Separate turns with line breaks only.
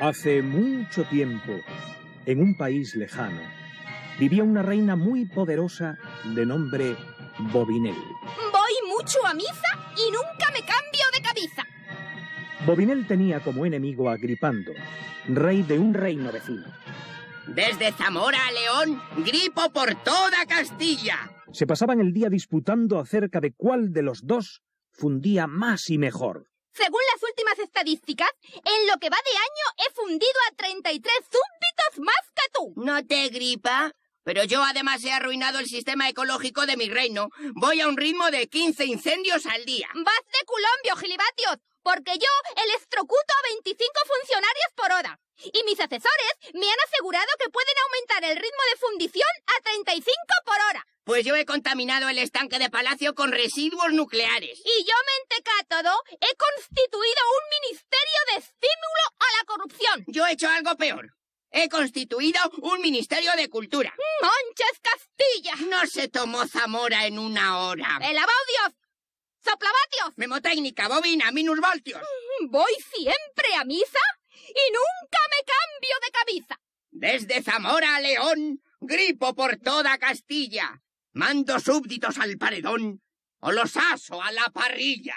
Hace mucho tiempo, en un país lejano, vivía una reina muy poderosa de nombre Bobinel.
Voy mucho a misa y nunca me cambio de cabeza.
Bobinel tenía como enemigo a Gripando, rey de un reino vecino.
Desde Zamora a León, gripo por toda Castilla.
Se pasaban el día disputando acerca de cuál de los dos fundía más y mejor.
Según las últimas estadísticas, en lo que va de año he fundido a 33 súbditos más que tú.
¿No te gripa? Pero yo además he arruinado el sistema ecológico de mi reino. Voy a un ritmo de 15 incendios al día.
Vas de culombio, gilibatios, porque yo electrocuto a 25 funcionarios por hora. Y mis asesores me han asegurado que pueden aumentar el ritmo de fundición a 35 por hora.
Pues yo he contaminado el estanque de Palacio con residuos nucleares.
Y yo, mentecátodo, he constituido un ministerio de estímulo a la corrupción.
Yo he hecho algo peor. He constituido un ministerio de cultura.
¡Manches Castilla!
No se tomó Zamora en una hora.
¡Elabaudios! ¡Soplabatios!
Memotécnica, bobina, minusvoltios.
¿Voy siempre a misa? Y nunca me cambio de cabeza.
Desde Zamora a León, gripo por toda Castilla. Mando súbditos al paredón o los aso a la parrilla.